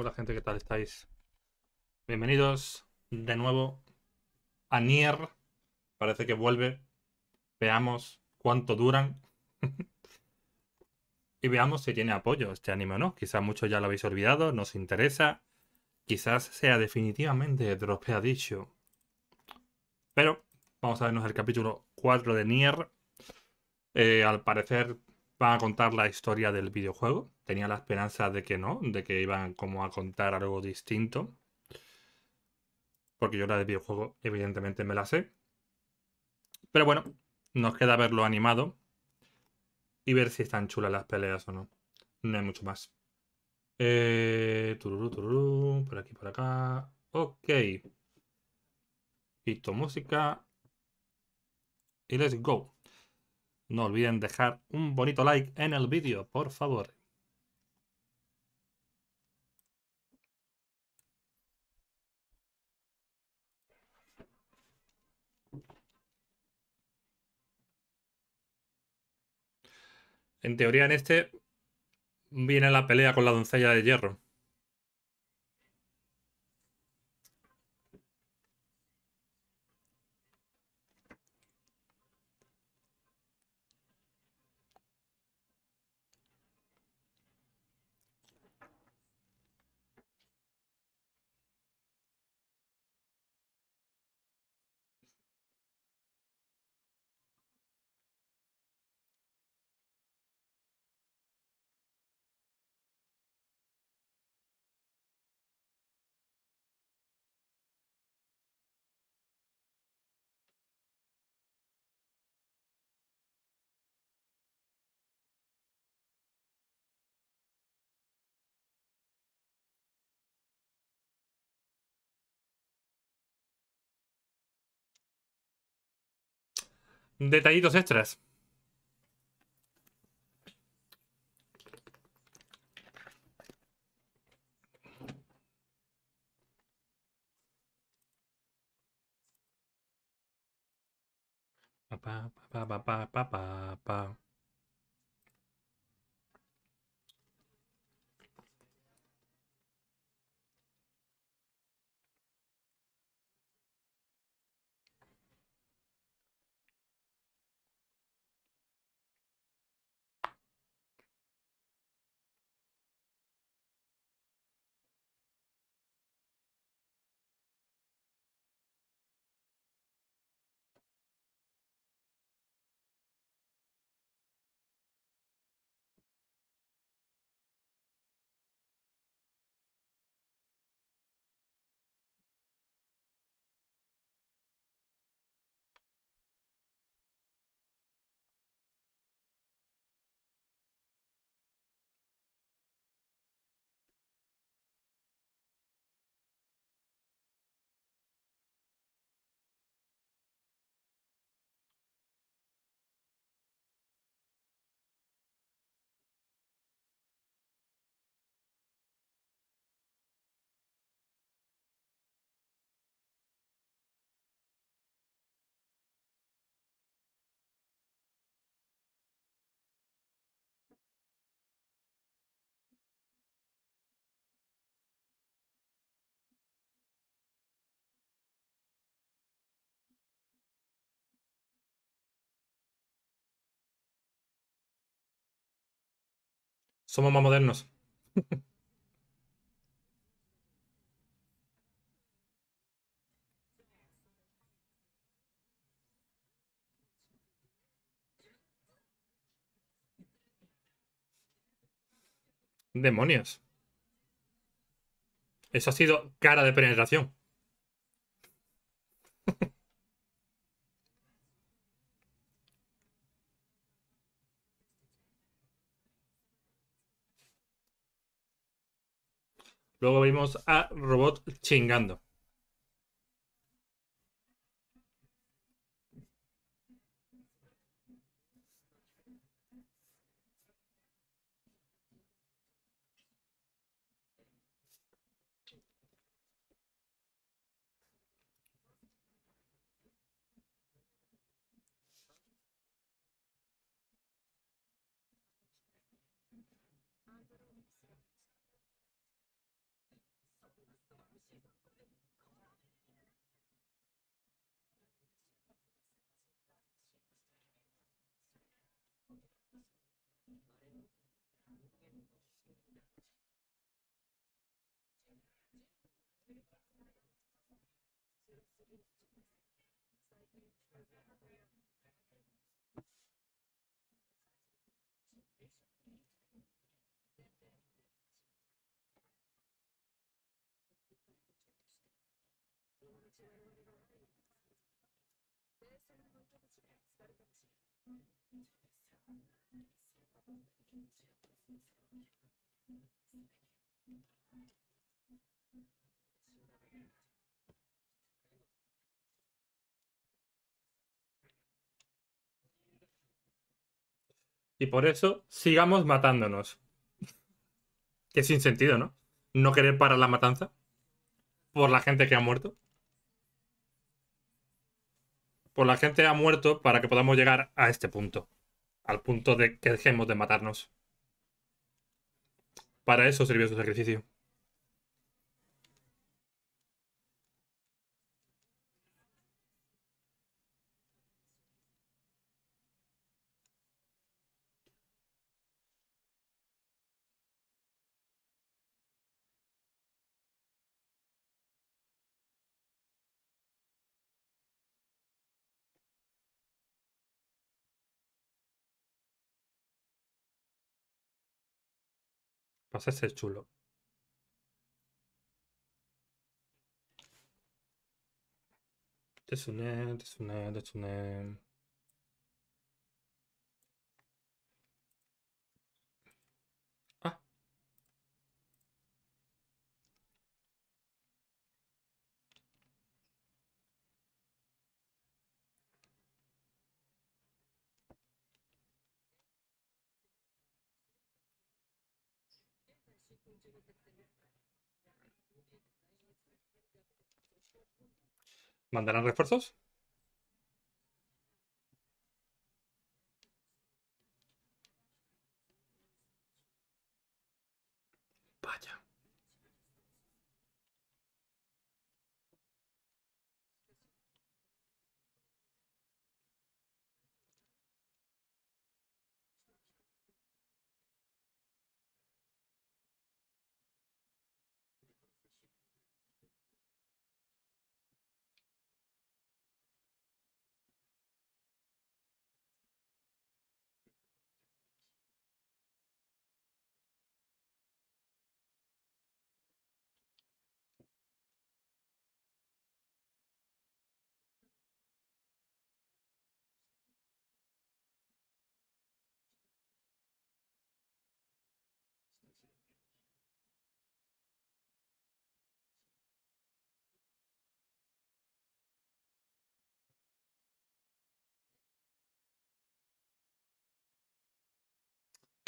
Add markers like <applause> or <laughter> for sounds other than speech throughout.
Hola gente, ¿qué tal estáis? Bienvenidos de nuevo a Nier. Parece que vuelve. Veamos cuánto duran. <laughs> y veamos si tiene apoyo este anime o no. Quizás muchos ya lo habéis olvidado, nos interesa. Quizás sea definitivamente dropeadicho. Pero vamos a vernos el capítulo 4 de Nier. Eh, al parecer van a contar la historia del videojuego. Tenía la esperanza de que no, de que iban como a contar algo distinto. Porque yo la del videojuego evidentemente me la sé. Pero bueno, nos queda verlo animado y ver si están chulas las peleas o no. No hay mucho más. Eh, tururú, tururú, por aquí, por acá. Ok. Quito música. Y let's go. No olviden dejar un bonito like en el vídeo, por favor. En teoría en este viene la pelea con la doncella de hierro. Detallitos extras. Pa, pa, pa, Somos más modernos. Demonios. Eso ha sido cara de penetración. Luego vimos a Robot chingando. it's like you chose that career. Y por eso sigamos matándonos. Que sin sentido, ¿no? No querer parar la matanza. Por la gente que ha muerto. Por la gente que ha muerto para que podamos llegar a este punto. Al punto de que dejemos de matarnos. Para eso sirvió su sacrificio. Pasa a ser chulo. Tsune, Tsune, Tsune. Ah. ¿Mandarán refuerzos?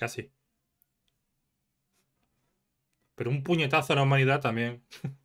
Casi. Pero un puñetazo a la humanidad también. <laughs>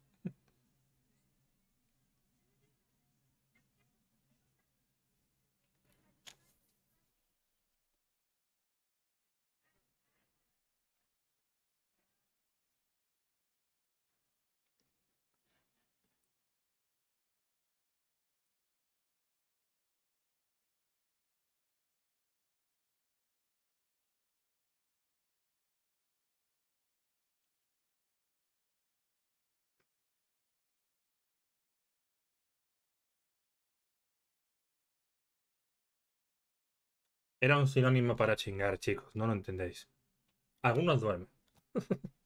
Era un sinónimo para chingar, chicos, no lo entendéis. Algunos duermen. <laughs>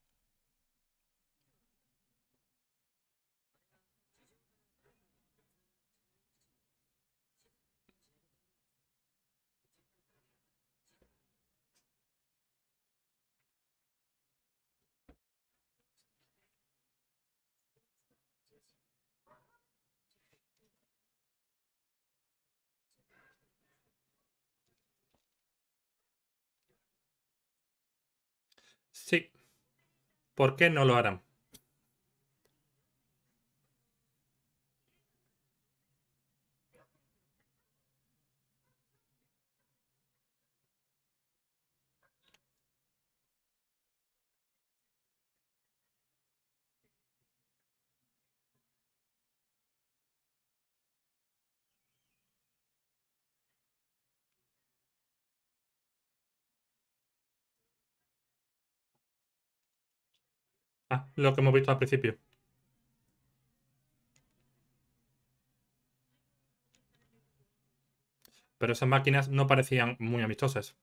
Sí. ¿Por qué no lo harán? Ah, lo que hemos visto al principio. Pero esas máquinas no parecían muy amistosas.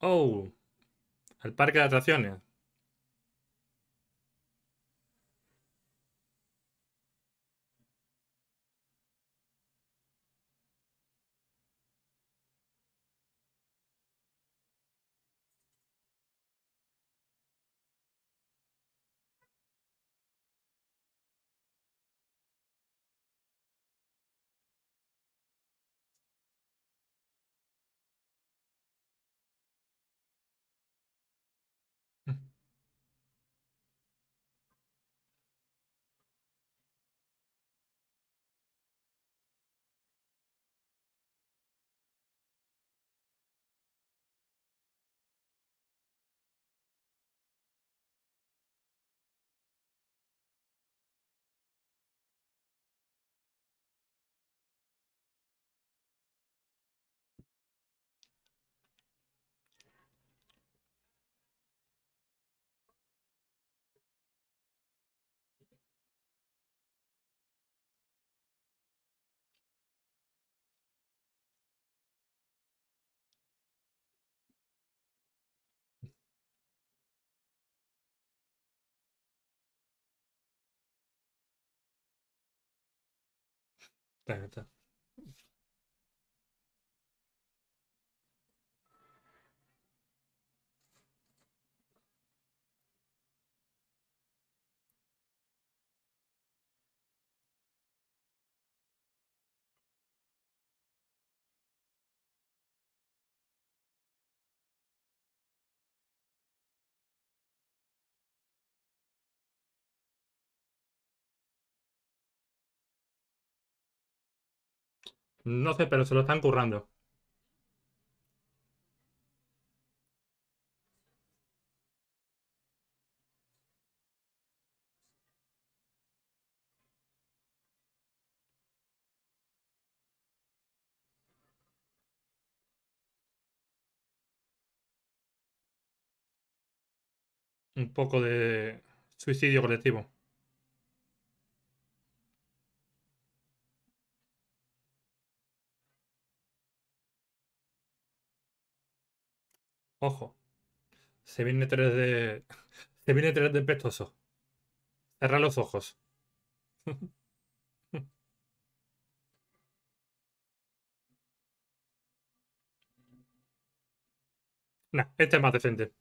Oh, el parque de atracciones. Está- está. No sé, pero se lo están currando. Un poco de suicidio colectivo. Ojo. Se viene 3 de. <laughs> Se viene 3 de pestoso. Cerra los ojos. <laughs> Nah, este es más decente.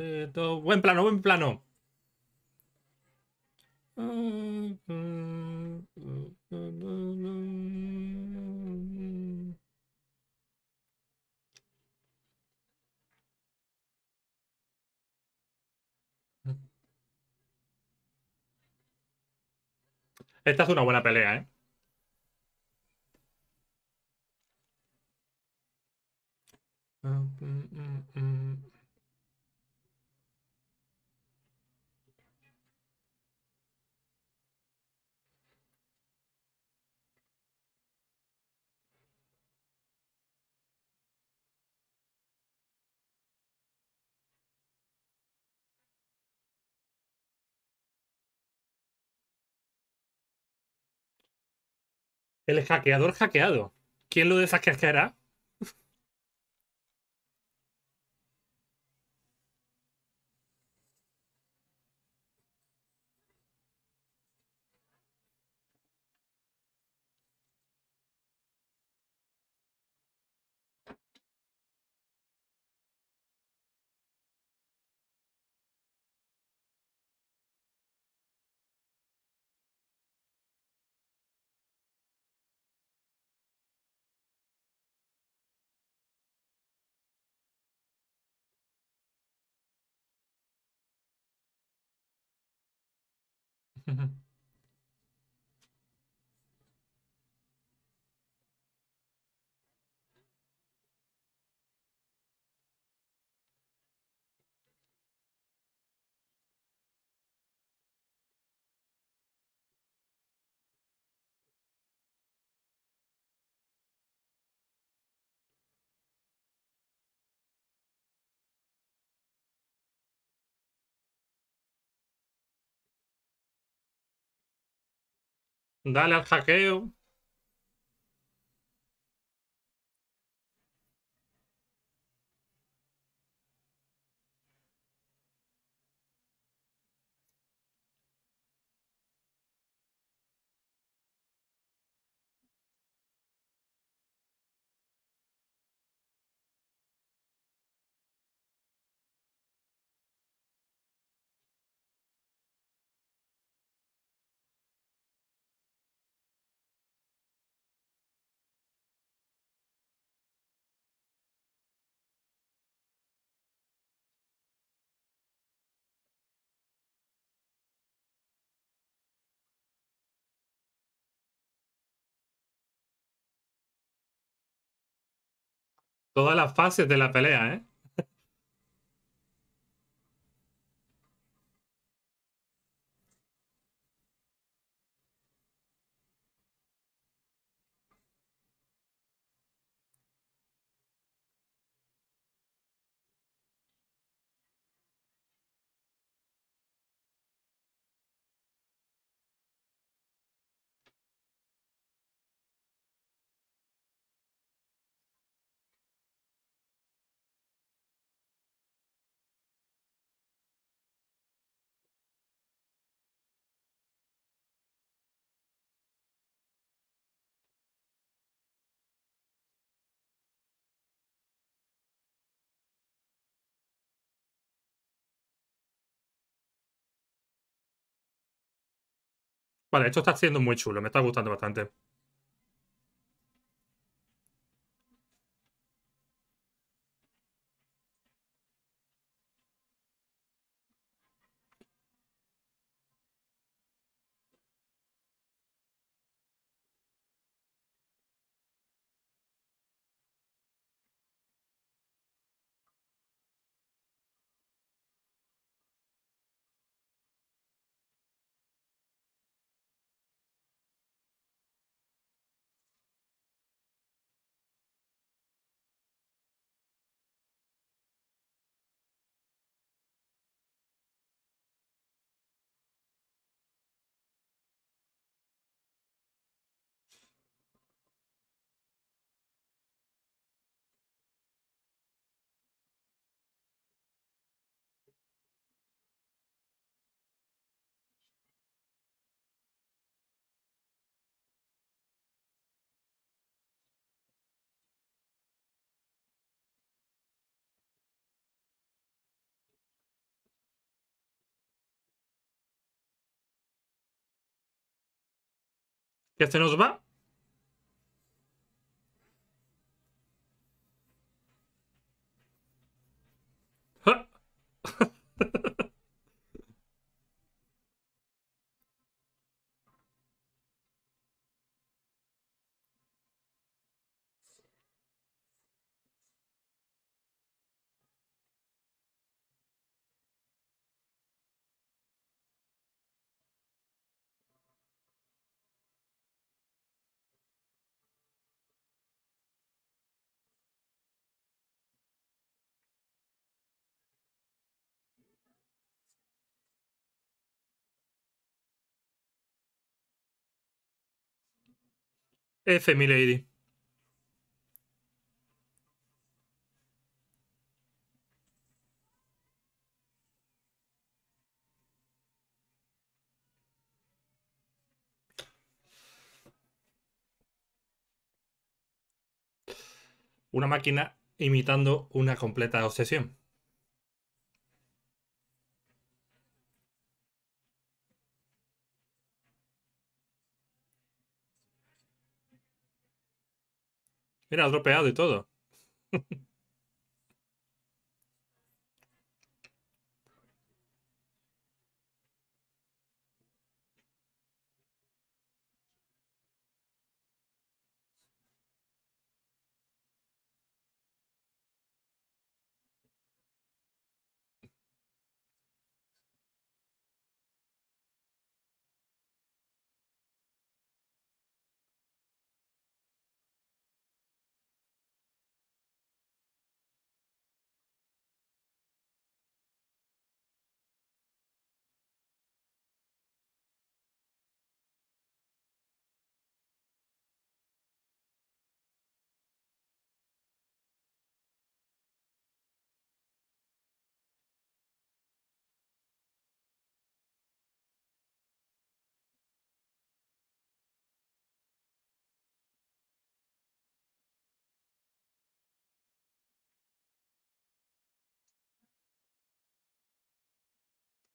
Buen plano, buen plano. Esta es una buena pelea, ¿eh? El hackeador hackeado. ¿Quién lo deshackeará? Mm-hmm. Dale al hackeo. Todas las fases de la pelea, ¿eh? Vale, esto está siendo muy chulo, me está gustando bastante. ¿Qué se nos va? F, mi lady. Una máquina imitando una completa obsesión. Mira, ha dropeado y todo.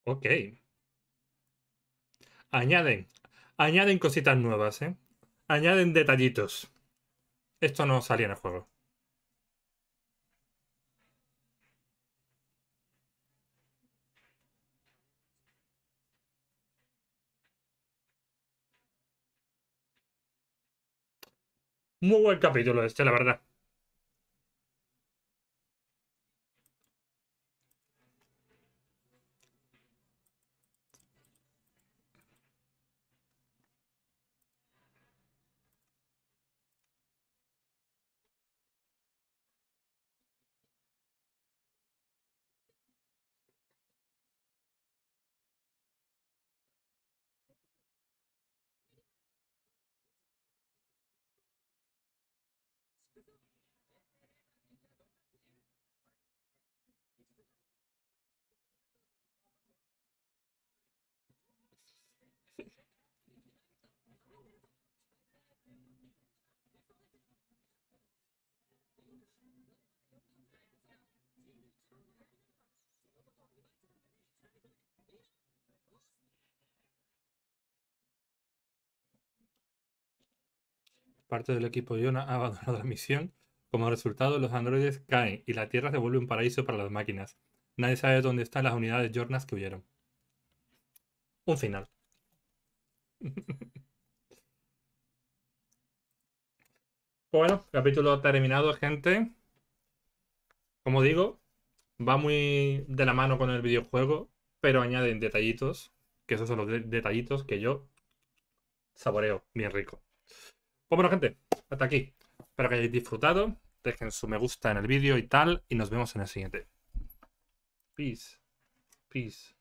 Ok. Añaden. Añaden cositas nuevas, ¿eh? Añaden detallitos. Esto no salía en el juego. Muy buen capítulo este, la verdad. Parte del equipo Iona <laughs> ha abandonado la misión. Como resultado, los androides caen y la Tierra se vuelve un paraíso para las máquinas. Nadie sabe dónde están las unidades Jornas que huyeron. Un final. <laughs> bueno, capítulo terminado, gente. Como digo, va muy de la mano con el videojuego, pero añaden detallitos, que esos son los de- detallitos que yo saboreo bien rico. Pues bueno, gente, hasta aquí. Espero que hayáis disfrutado. Dejen su me gusta en el vídeo y tal, y nos vemos en el siguiente. Peace. Peace.